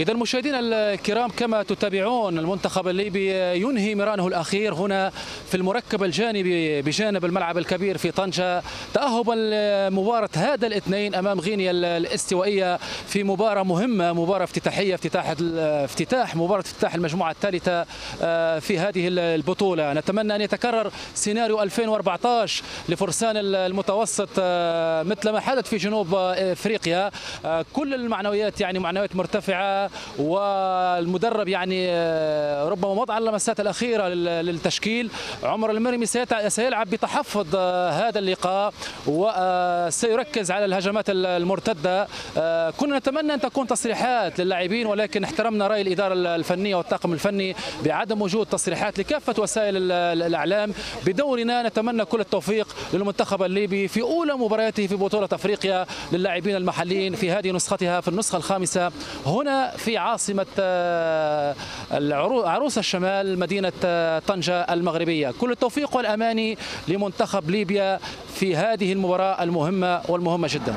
إذا المشاهدين الكرام كما تتابعون المنتخب الليبي ينهي مرانه الأخير هنا في المركب الجانبي بجانب الملعب الكبير في طنجة. تأهبا لمباراة هذا الاثنين أمام غينيا الاستوائية في مباراة مهمة مباراة افتتاحية افتتاح افتتاح مباراة افتتاح المجموعة الثالثة في هذه البطولة. نتمنى أن يتكرر سيناريو 2014 لفرسان المتوسط مثل ما حدث في جنوب إفريقيا. كل المعنويات يعني معنويات مرتفعة. والمدرب يعني ربما وضع اللمسات الأخيرة للتشكيل. عمر المرمي سيلعب بتحفظ هذا اللقاء وسيركز على الهجمات المرتدة. كنا نتمنى أن تكون تصريحات للاعبين ولكن احترمنا رأي الإدارة الفنية والطاقم الفني بعدم وجود تصريحات لكافة وسائل الإعلام. بدورنا نتمنى كل التوفيق للمنتخب الليبي في أولى مبارياته في بطولة أفريقيا للاعبين المحليين في هذه نسختها في النسخة الخامسة. هنا في عاصمة عروس الشمال مدينة طنجة المغربية. كل التوفيق والأماني لمنتخب ليبيا في هذه المباراة المهمة والمهمة جدا.